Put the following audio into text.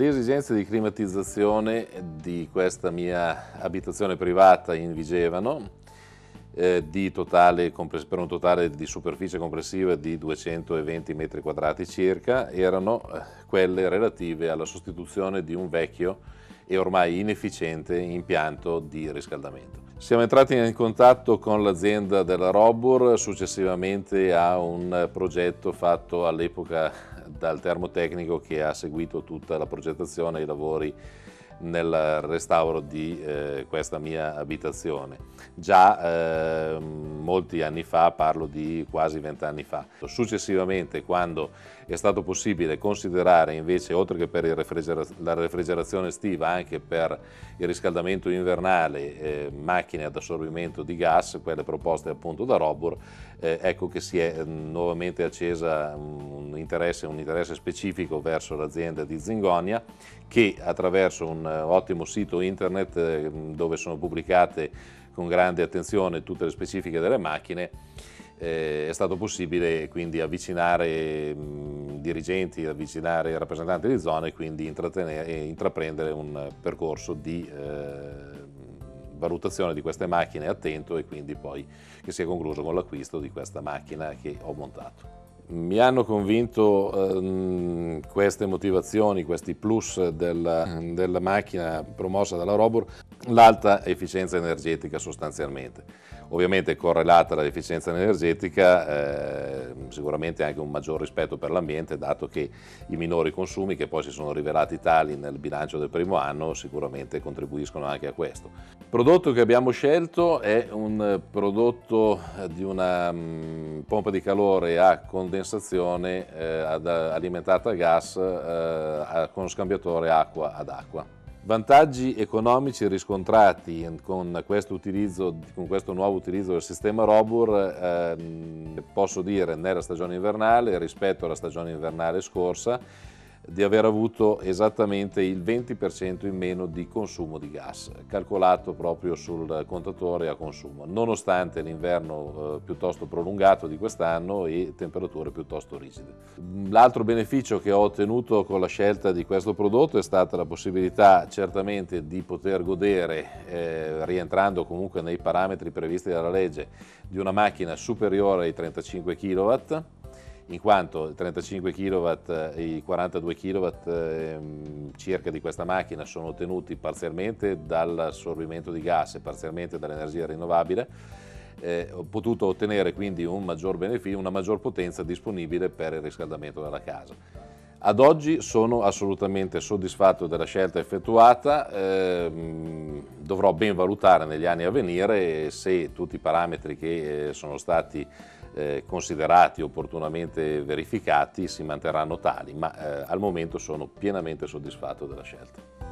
Le esigenze di climatizzazione di questa mia abitazione privata in Vigevano eh, totale, per un totale di superficie complessiva di 220 metri quadrati circa, erano eh, quelle relative alla sostituzione di un vecchio e ormai inefficiente impianto di riscaldamento. Siamo entrati in contatto con l'azienda della Robur successivamente a un progetto fatto all'epoca dal termotecnico che ha seguito tutta la progettazione e i lavori nel restauro di eh, questa mia abitazione. Già eh, molti anni fa, parlo di quasi vent'anni fa. Successivamente, quando è stato possibile considerare invece, oltre che per refrigera la refrigerazione estiva, anche per il riscaldamento invernale, eh, macchine ad assorbimento di gas, quelle proposte appunto da Robur, eh, ecco che si è nuovamente accesa un interesse, un interesse specifico verso l'azienda di Zingonia che attraverso un ottimo sito internet eh, dove sono pubblicate con grande attenzione tutte le specifiche delle macchine eh, è stato possibile quindi avvicinare mh, dirigenti, avvicinare rappresentanti di zone e quindi intraprendere un percorso di eh, valutazione di queste macchine attento e quindi poi che sia concluso con l'acquisto di questa macchina che ho montato. Mi hanno convinto ehm, queste motivazioni, questi plus della, della macchina promossa dalla Robur, l'alta efficienza energetica sostanzialmente. Ovviamente correlata all'efficienza energetica eh, sicuramente anche un maggior rispetto per l'ambiente dato che i minori consumi che poi si sono rivelati tali nel bilancio del primo anno sicuramente contribuiscono anche a questo. Il prodotto che abbiamo scelto è un prodotto di una um, pompa di calore a condensazione eh, ad, alimentata a gas eh, con scambiatore acqua ad acqua. Vantaggi economici riscontrati con questo, con questo, nuovo utilizzo del sistema Robur, eh, posso dire nella stagione invernale rispetto alla stagione invernale scorsa, di aver avuto esattamente il 20% in meno di consumo di gas, calcolato proprio sul contatore a consumo, nonostante l'inverno eh, piuttosto prolungato di quest'anno e temperature piuttosto rigide. L'altro beneficio che ho ottenuto con la scelta di questo prodotto è stata la possibilità certamente di poter godere, eh, rientrando comunque nei parametri previsti dalla legge, di una macchina superiore ai 35 kW, in quanto 35 kW e i 42 kW eh, circa di questa macchina sono ottenuti parzialmente dall'assorbimento di gas e parzialmente dall'energia rinnovabile, eh, ho potuto ottenere quindi un maggior beneficio, una maggior potenza disponibile per il riscaldamento della casa. Ad oggi sono assolutamente soddisfatto della scelta effettuata, ehm, dovrò ben valutare negli anni a venire se tutti i parametri che eh, sono stati eh, considerati opportunamente verificati si manterranno tali, ma eh, al momento sono pienamente soddisfatto della scelta.